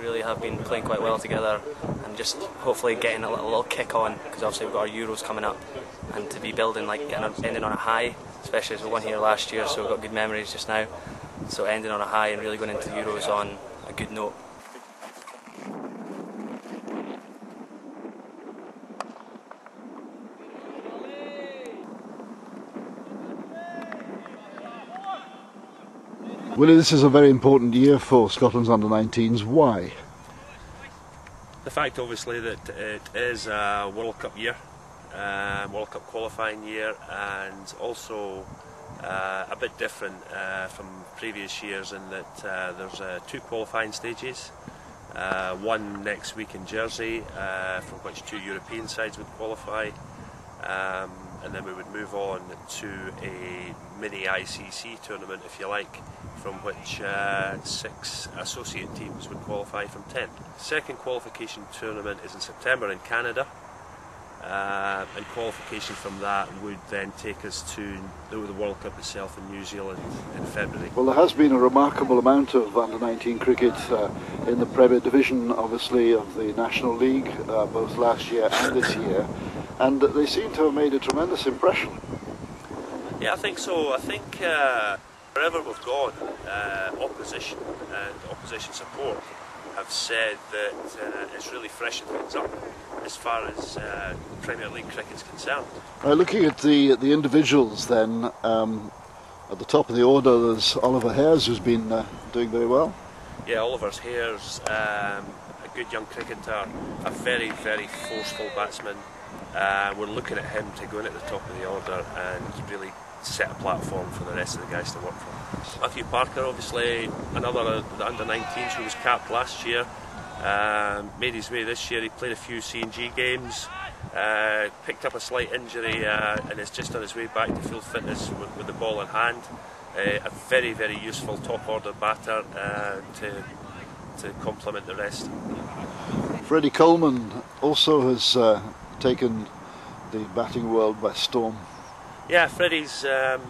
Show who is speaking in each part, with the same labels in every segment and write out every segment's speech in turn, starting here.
Speaker 1: really have been playing quite well together and just hopefully getting a little, a little kick on because obviously we've got our Euros coming up and to be building like ending on a high, especially as we won here last year, so we've got good memories just now. So ending on a high and really going into the Euros on a good note.
Speaker 2: Willie, this is a very important year for Scotland's under 19s. Why?
Speaker 3: The fact, obviously, that it is a World Cup year, World Cup qualifying year, and also uh, a bit different uh, from previous years in that uh, there's uh, two qualifying stages. Uh, one next week in Jersey, from which two European sides would qualify. Um, and then we would move on to a mini ICC tournament, if you like, from which uh, six associate teams would qualify from 10. Second qualification tournament is in September in Canada, uh, and qualification from that would then take us to the World Cup itself in New Zealand in February.
Speaker 2: Well, there has been a remarkable amount of under 19 cricket uh, in the Premier Division, obviously, of the National League, uh, both last year and this year and they seem to have made a tremendous impression.
Speaker 3: Yeah, I think so. I think uh, wherever we've gone, uh, opposition and opposition support have said that uh, it's really freshened things up as far as uh, Premier League cricket is concerned.
Speaker 2: looking at the the individuals, then um, at the top of the order, there's Oliver Hairs, who's been uh, doing very well.
Speaker 3: Yeah, Oliver Hairs, um, a good young cricketer, a very very forceful batsman. Uh, we're looking at him to go in at the top of the order and really set a platform for the rest of the guys to work from. Matthew Parker, obviously, another of the under 19s who was capped last year, um, made his way this year. He played a few C&G games, uh, picked up a slight injury, uh, and is just on his way back to full fitness with, with the ball in hand. Uh, a very, very useful top order batter uh, to to complement the rest.
Speaker 2: Freddie Coleman also has uh, taken the batting world by storm.
Speaker 3: Yeah, Freddie's um,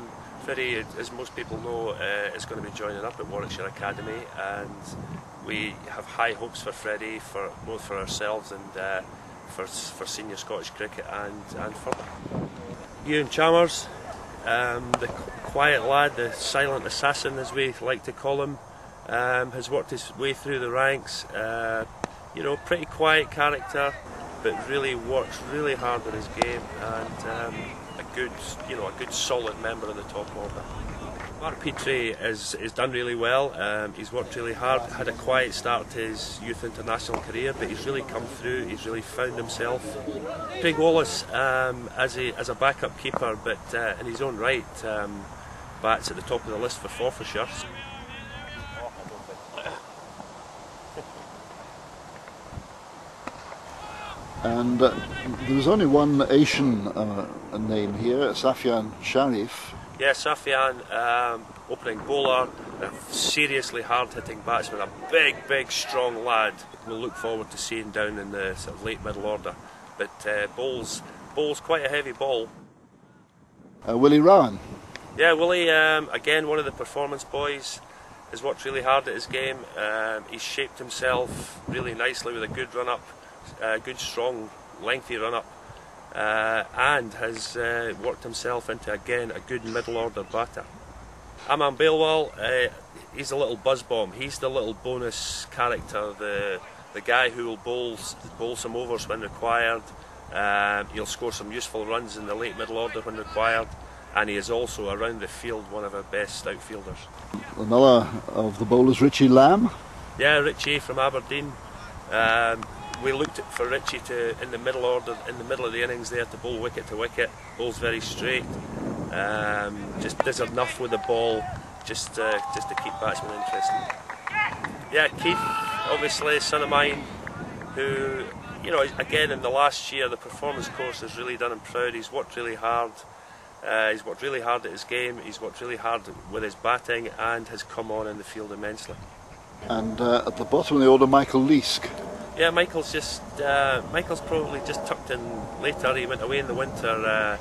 Speaker 3: Freddie, as most people know, uh, is going to be joining up at Warwickshire Academy, and we have high hopes for Freddie, for both for ourselves and uh, for for senior Scottish cricket and and for Ewan Chalmers, um, the quiet lad, the silent assassin, as we like to call him, um, has worked his way through the ranks. Uh, you know, pretty quiet character, but really works really hard on his game and um, a good, you know, a good solid member of the top order. Mark Petrie is, is done really well. Um, he's worked really hard, had a quiet start to his youth international career, but he's really come through. He's really found himself. Craig Wallace um, as a as a backup keeper, but uh, in his own right, um, bats at the top of the list for Forfarshire.
Speaker 2: And uh, there was only one Asian uh, name here, Safyaan Sharif.
Speaker 3: Yeah, Safyaan, um, opening bowler, a seriously hard-hitting batsman, a big, big, strong lad. We'll look forward to seeing down in the sort of late middle order. But uh, bowls, bowls quite a heavy ball.
Speaker 2: Uh, Willie Rowan.
Speaker 3: Yeah, Willie, um, again, one of the performance boys, has worked really hard at his game. Um, he's shaped himself really nicely with a good run-up a good, strong, lengthy run up, uh, and has uh, worked himself into again a good middle order batter. Aman Bailwal, uh, he's a little buzz bomb. He's the little bonus character, the the guy who will bowl bowl some overs when required. Um, he'll score some useful runs in the late middle order when required, and he is also around the field one of our best outfielders.
Speaker 2: Another of the bowlers, Richie Lamb.
Speaker 3: Yeah, Richie from Aberdeen. Um, we looked for Richie to in the middle order, in the middle of the innings there to bowl wicket to wicket. Bowls very straight. Um, just does enough with the ball, just uh, just to keep batsmen interested. Yeah, Keith, obviously a son of mine, who you know again in the last year the performance course has really done him proud. He's worked really hard. Uh, he's worked really hard at his game. He's worked really hard with his batting and has come on in the field immensely.
Speaker 2: And uh, at the bottom of the order, Michael Leask.
Speaker 3: Yeah, Michael's just uh, Michael's probably just tucked in later. He went away in the winter uh,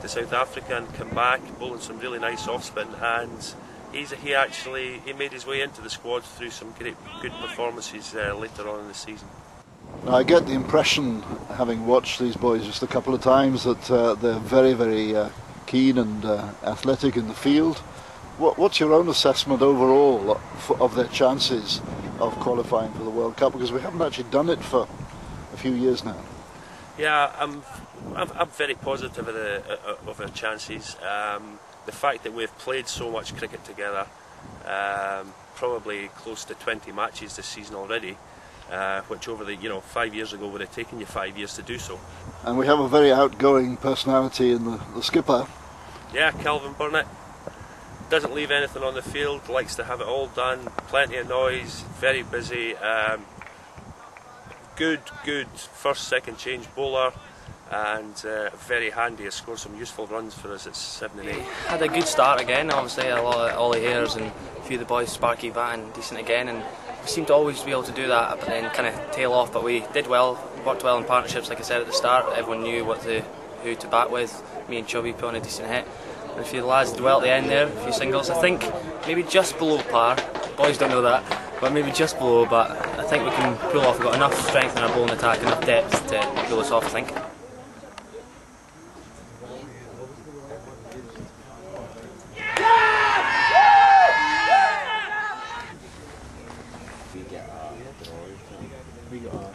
Speaker 3: to South Africa and come back, bowling some really nice off spin, and he's he actually he made his way into the squad through some great good performances uh, later on in the season.
Speaker 2: Now, I get the impression, having watched these boys just a couple of times, that uh, they're very, very uh, keen and uh, athletic in the field. What, what's your own assessment overall of their chances of qualifying for the World Cup? Because we haven't actually done it for a few years now.
Speaker 3: Yeah, I'm, I'm, I'm very positive of, the, of our chances. Um, the fact that we've played so much cricket together, um, probably close to 20 matches this season already, uh, which over the you know five years ago would have taken you five years to do so.
Speaker 2: And we have a very outgoing personality in the, the skipper.
Speaker 3: Yeah, Kelvin Burnett doesn't leave anything on the field. Likes to have it all done. Plenty of noise. Very busy. Um, good, good first, second change bowler. And uh, very handy. Has scored some useful runs for us at seven and eight.
Speaker 1: Had a good start again. Obviously, a lot of Ollie Ayres and a few of the boys, Sparky Van, decent again, and we seem to always be able to do that, but then kind of tail off. But we did well, worked well in partnerships, like I said at the start. Everyone knew what to, who to bat with me and Chubby put on a decent hit. And a few lads dwell at the end there, a few singles. I think maybe just below par. Boys don't know that, but maybe just below. But I think we can pull off. We've got enough strength in our bowling attack, enough depth to pull us off. I think. We got.